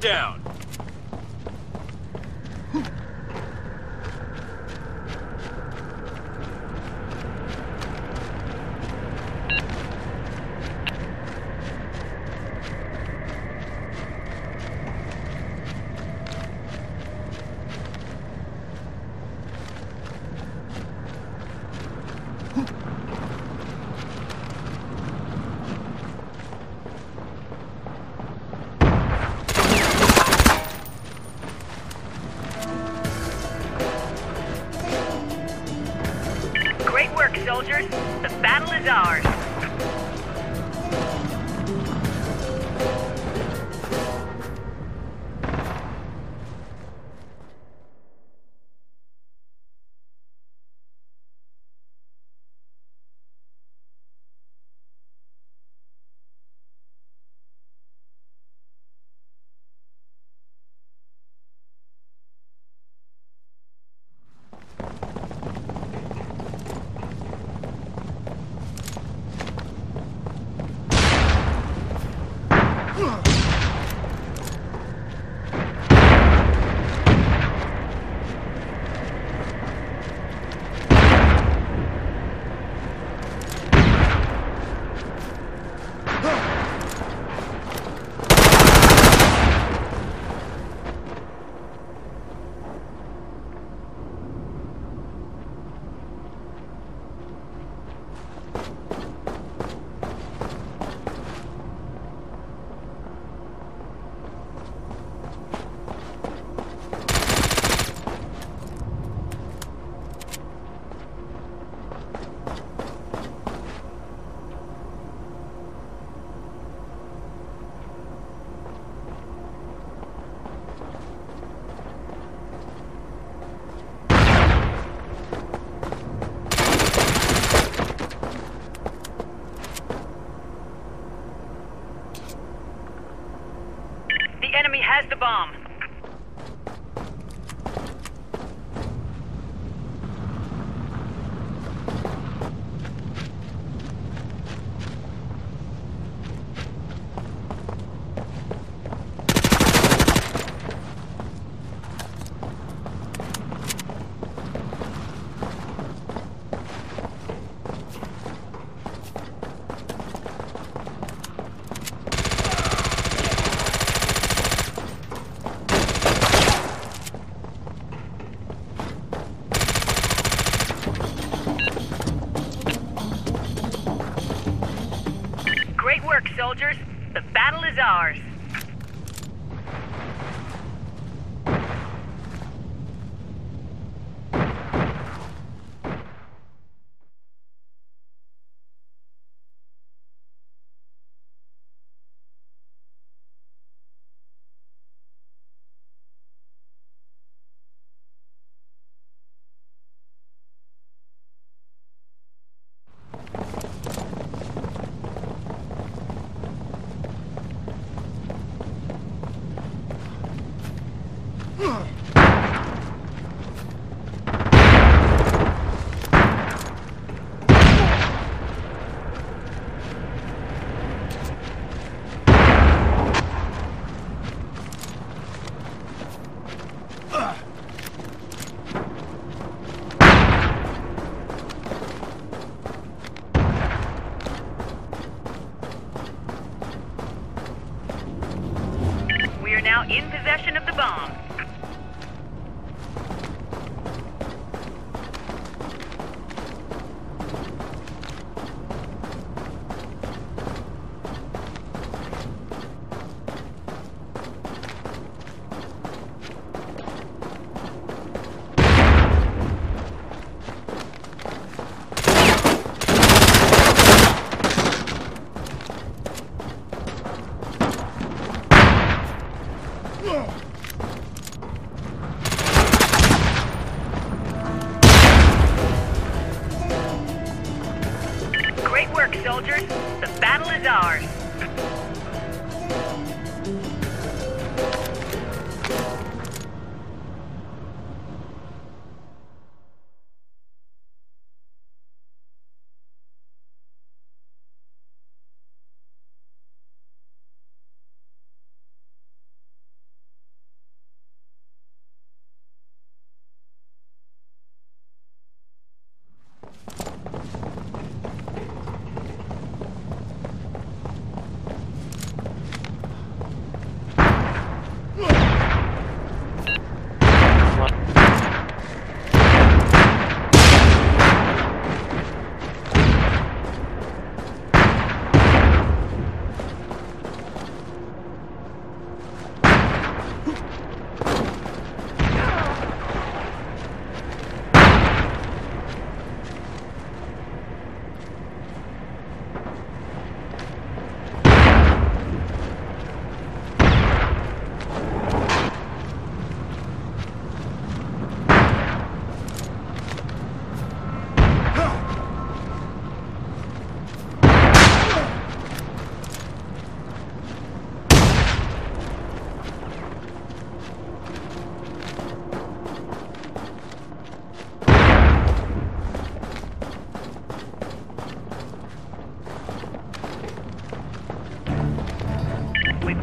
down.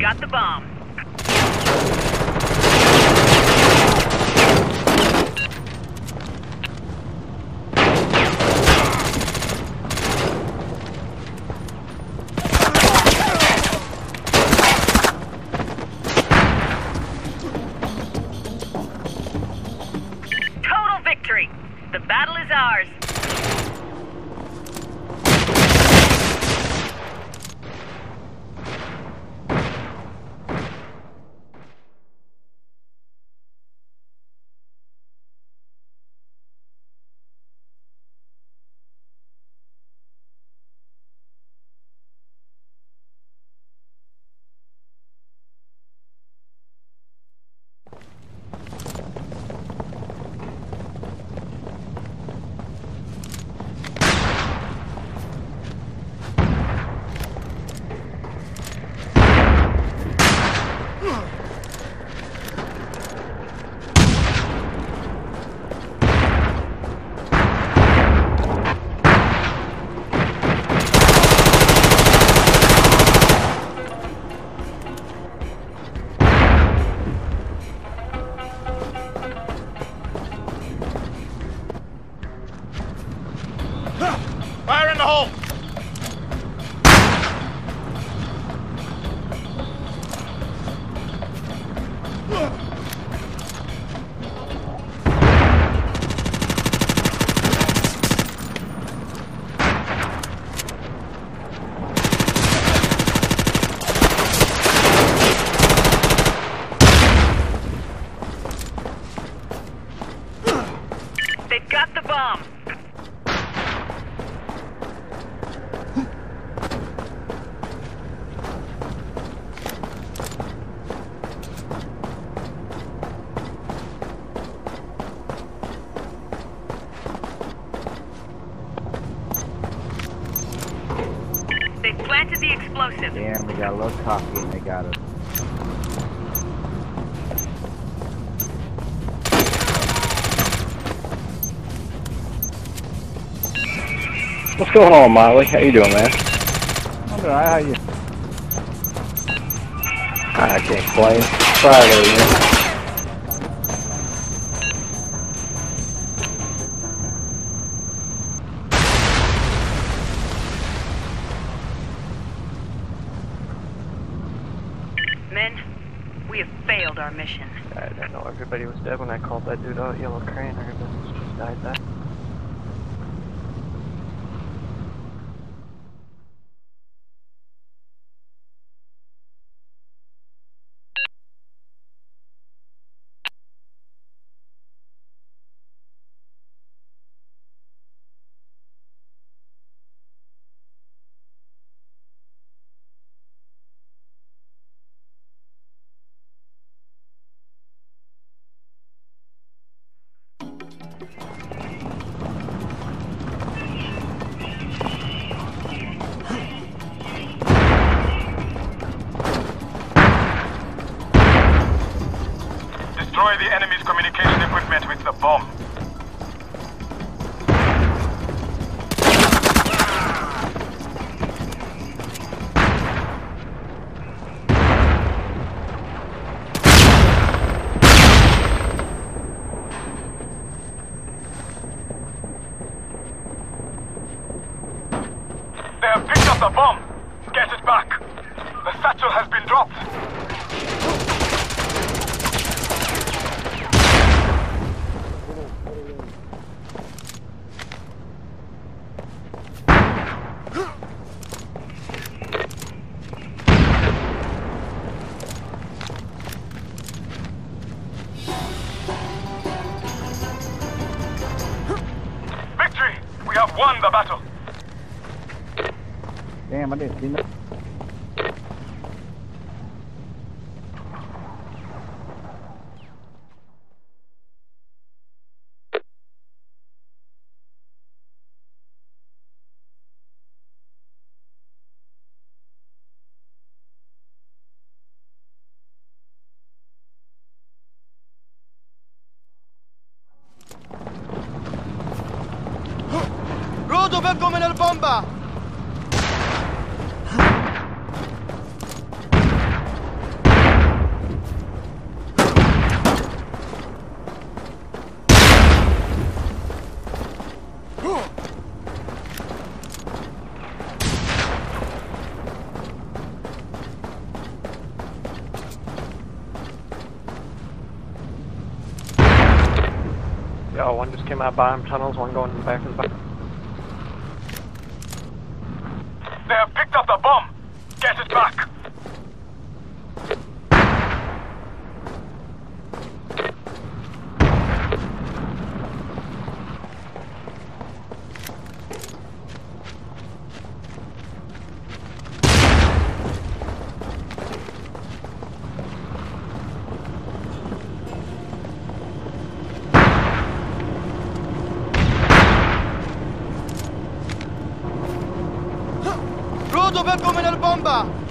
Got the bomb. What's going on, Miley? How you doing, man? I'm alright, how you? I can't complain. Friday, man. Dead when I called that dude out Yellow Crane. Everybody just died that. the enemy's communication equipment with the bomb. bomba! Yo, one just came out by him tunnels, one going back and back. dov'è come nel bomba!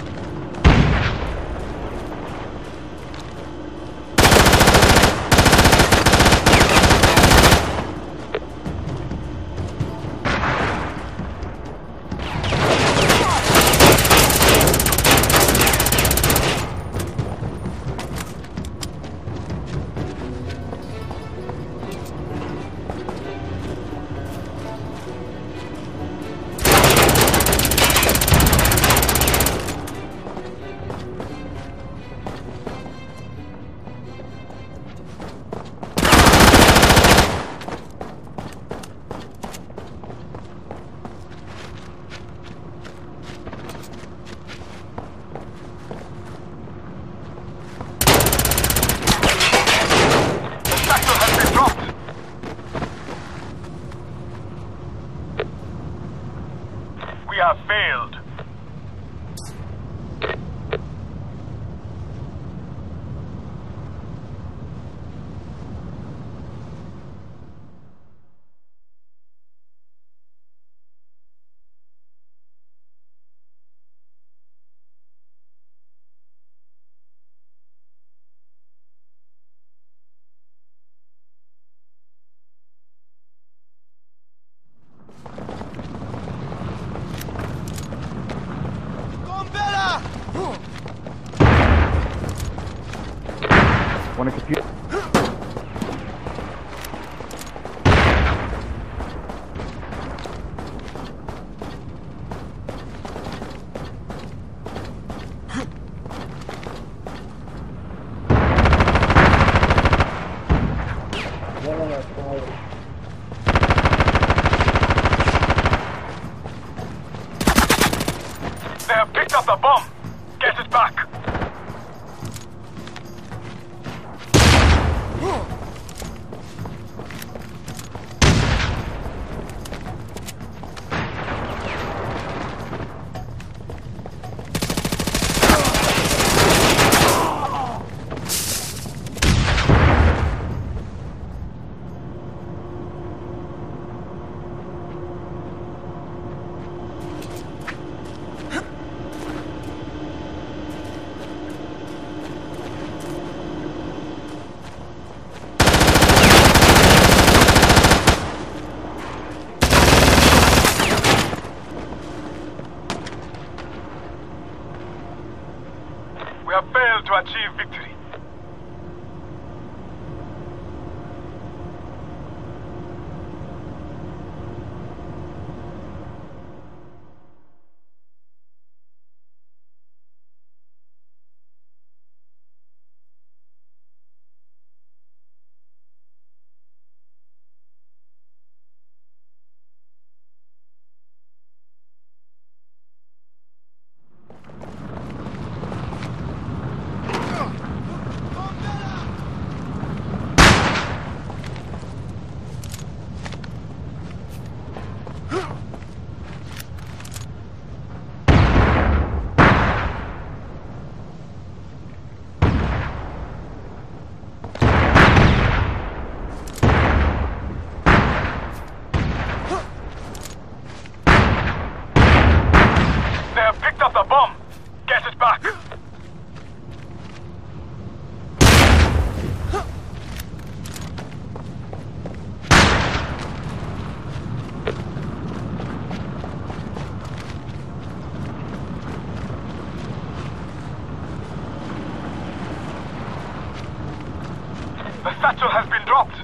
Satchel has been dropped.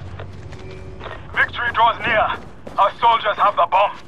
Victory draws near. Our soldiers have the bomb.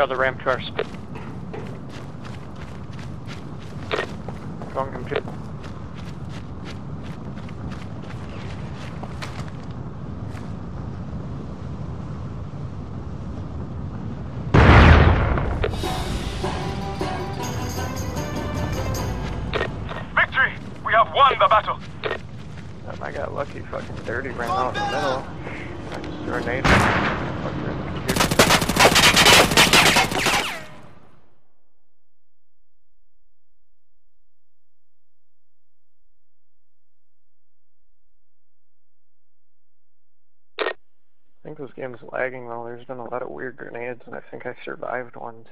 Got the ramp to our sp- Phone computer. Victory! We have won the battle. Um, I got lucky. Fucking dirty ran out in the middle. I just threw a nade. Fucking in the computer. I think this game's lagging though. There's been a lot of weird grenades, and I think I survived one.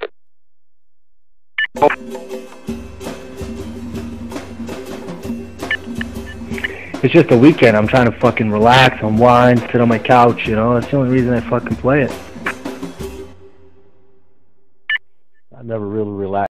It's just a weekend. I'm trying to fucking relax, unwind, sit on my couch, you know? That's the only reason I fucking play it. I never really relax.